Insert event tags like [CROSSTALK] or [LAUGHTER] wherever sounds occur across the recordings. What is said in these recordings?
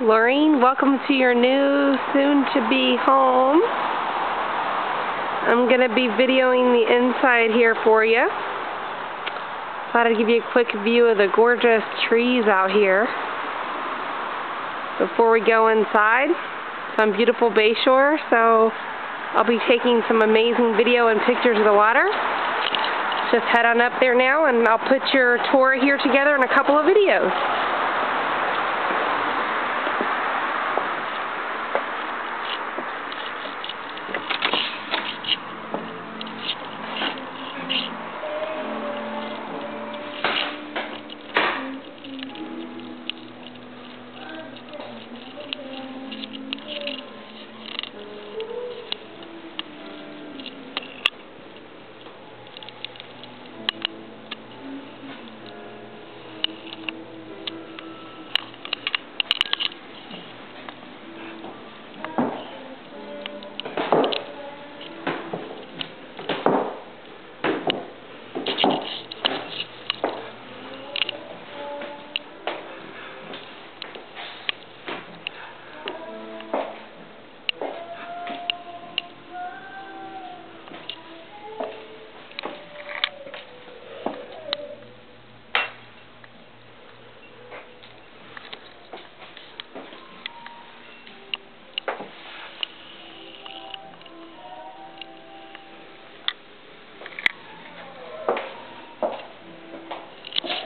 Laureen, welcome to your new, soon-to-be home. I'm going to be videoing the inside here for you. Thought I'd give you a quick view of the gorgeous trees out here. Before we go inside, some beautiful bayshore, so I'll be taking some amazing video and pictures of the water. Just head on up there now and I'll put your tour here together in a couple of videos.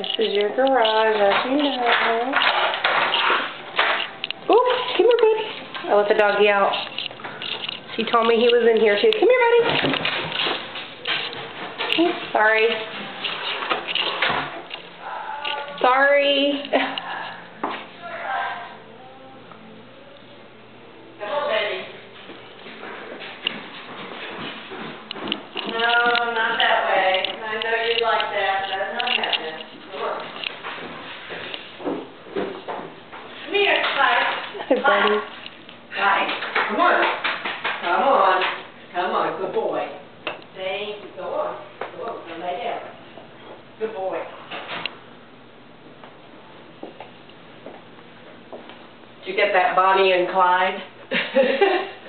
This is your garage, as you know. Oop, come here, buddy. I let the doggy out. She told me he was in here too. Come here, buddy. Sorry. Sorry. [LAUGHS] Hey, buddy. Clyde, come on. Come on. Come on, good boy. Thank you. Go on. Go on, go lay down. Good boy. Did you get that Bonnie and Clyde? [LAUGHS]